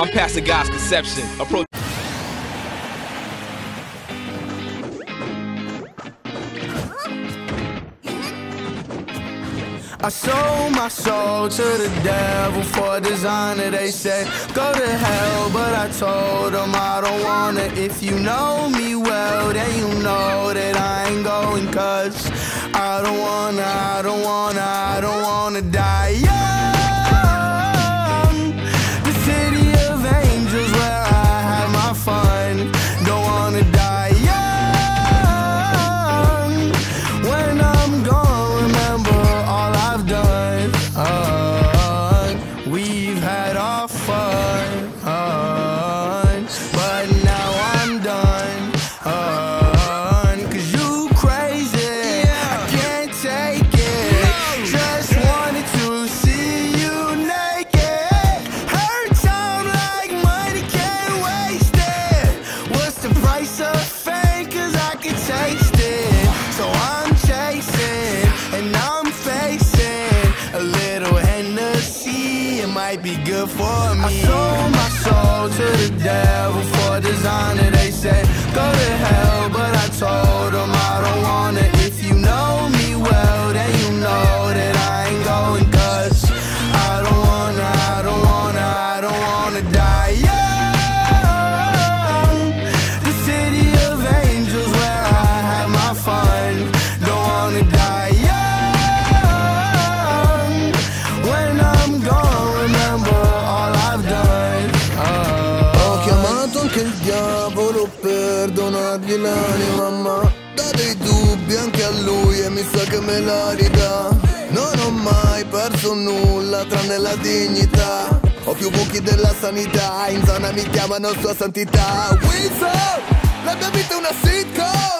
I'm passing God's conception. Approach. I sold my soul to the devil for a designer. They said, go to hell, but I told them I don't wanna. If you know me well, then you know that I ain't going, cause I don't wanna, I don't wanna, I don't wanna die. might be good for me. I sold my soul to the devil for designer, they said. anche il diavolo per donargli l'anima Ma dà dei dubbi anche a lui e mi sa che me la ridà Non ho mai perso nulla tranne la dignità. Ho più buchi della sanità, in zona mi chiamano sua santità. Wizard, la mia vita è una sitcom.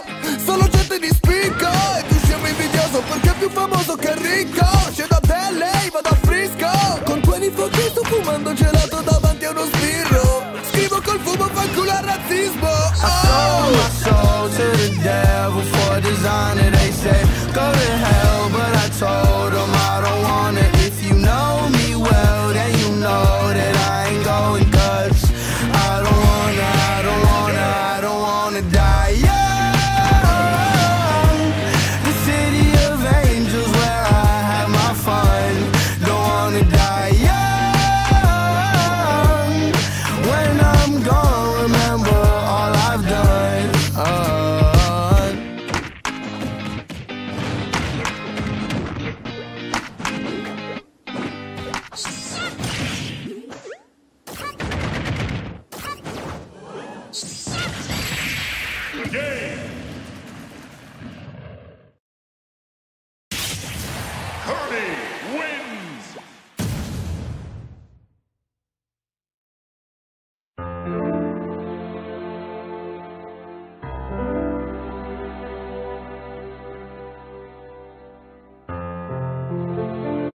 the game.